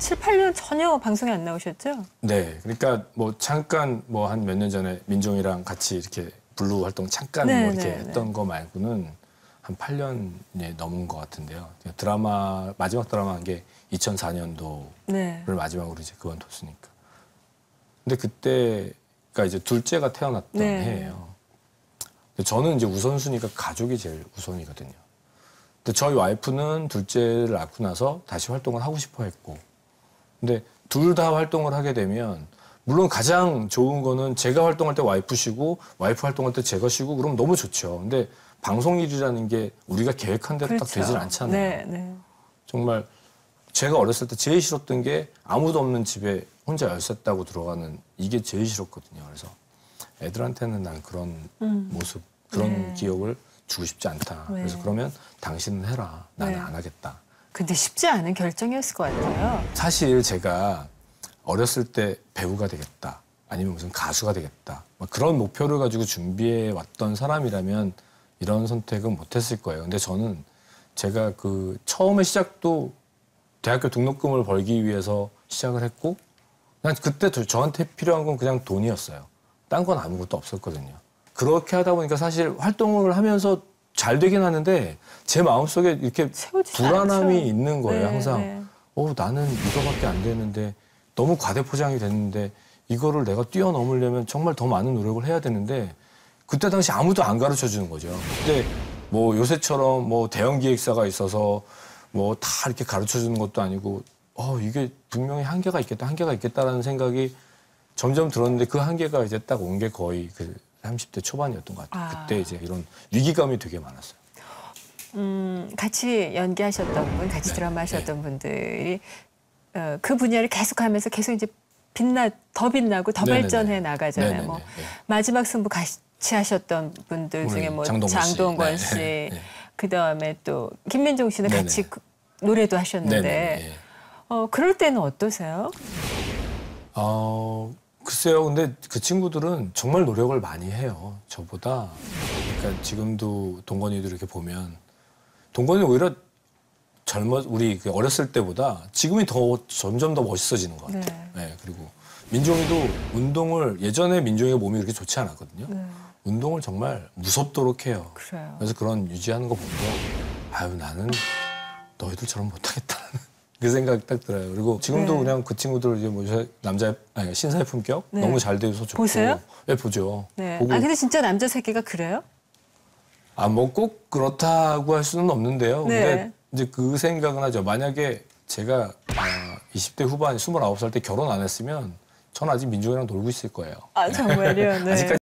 7, 8년 전혀 방송에 안 나오셨죠? 네, 그러니까 뭐 잠깐 뭐 한 몇 년 전에 민종이랑 같이 이렇게 블루 활동 잠깐 네, 뭐 이렇게 네, 했던 거 말고는 한 8년이 넘은 것 같은데요. 드라마 마지막 드라마 한 게 2004년도를 네. 마지막으로 이제 그만뒀으니까. 근데 그때가 이제 둘째가 태어났던 네. 해예요. 근데 저는 이제 우선순위가 가족이 제일 우선이거든요. 근데 저희 와이프는 둘째를 낳고 나서 다시 활동을 하고 싶어 했고 근데 둘 다 활동을 하게 되면 물론 가장 좋은 거는 제가 활동할 때 와이프 쉬고 와이프 활동할 때 제가 쉬고 그러면 너무 좋죠. 근데 방송 일이라는 게 우리가 계획한 대로 딱 되질 않잖아요. 네, 네. 정말 제가 어렸을 때 제일 싫었던 게 아무도 없는 집에 혼자 열쇠 따고 들어가는 이게 제일 싫었거든요. 그래서 애들한테는 난 그런 음. 모습, 그런 네. 기억을 주고 싶지 않다. 네. 그래서 그러면 당신은 해라. 나는 네. 안 하겠다. 근데 쉽지 않은 결정이었을 것 같아요. 사실 제가 어렸을 때 배우가 되겠다. 아니면 무슨 가수가 되겠다. 막 그런 목표를 가지고 준비해 왔던 사람이라면 이런 선택은 못했을 거예요. 근데 저는 제가 그 처음에 시작도 대학교 등록금을 벌기 위해서 시작을 했고, 그냥 그때 저- 저한테 필요한 건 그냥 돈이었어요. 딴 건 아무것도 없었거든요. 그렇게 하다 보니까 사실 활동을 하면서 잘 되긴 하는데 제 마음속에 이렇게 불안함이 않죠. 있는 거예요, 네, 항상. 네. 어, 나는 이거밖에 안 되는데 너무 과대포장이 됐는데 이거를 내가 뛰어넘으려면 정말 더 많은 노력을 해야 되는데 그때 당시 아무도 안 가르쳐 주는 거죠. 근데 뭐 요새처럼 뭐 대형 기획사가 있어서 뭐 다 이렇게 가르쳐 주는 것도 아니고 어, 이게 분명히 한계가 있겠다, 한계가 있겠다라는 생각이 점점 들었는데 그 한계가 이제 딱 온 게 거의 그 30대 초반이었던 것 같아요. 아. 그때 이제 이런 위기감이 되게 많았어요. 음, 같이 연기하셨던 분, 같이 네, 드라마 하셨던 분들이 어, 그 분야를 계속하면서 계속 이제 빛나 더 빛나고 더 네네네. 발전해 나가잖아요. 네네네. 뭐 네. 마지막 승부 같이 하셨던 분들 중에 뭐 장동건 씨. 네, 씨, 네. 그 다음에 또 김민종 씨는 네네. 같이 그- 노래도 하셨는데 네네. 예. 어, 그럴 때는 어떠세요? 어, 글쎄요. 근데 그 친구들은 정말 노력을 많이 해요. 저보다. 그러니까 지금도 동건이들 이렇게 보면 동건이 오히려 젊어 우리 그 어렸을 때보다 지금이 더 점점 더 멋있어지는 것 같아요. 네. 네. 그리고 민종이도 운동을 예전에 민종이가 몸이 그렇게 좋지 않았거든요. 네, 운동을 정말 무섭도록 해요. 그래요. 그래서 그런 유지하는 거 보면 아유 나는 너희들처럼 못하겠다는 그 생각이 딱 들어요. 그리고 지금도 네. 그냥 그 친구들 이제 뭐 남자 아니 신사의 품격 네. 너무 잘 돼서 좋고 보세요? 네 보죠. 네. 보고 아 근데 진짜 남자 새끼가 그래요? 아뭐 꼭 그렇다고 할 수는 없는데요. 네. 근데 이제 그 생각은 하죠. 만약에 제가 아, 20대 후반 29살 때 결혼 안 했으면 전 아직 민종이랑 놀고 있을 거예요. 아 정말요? 네. 아직까지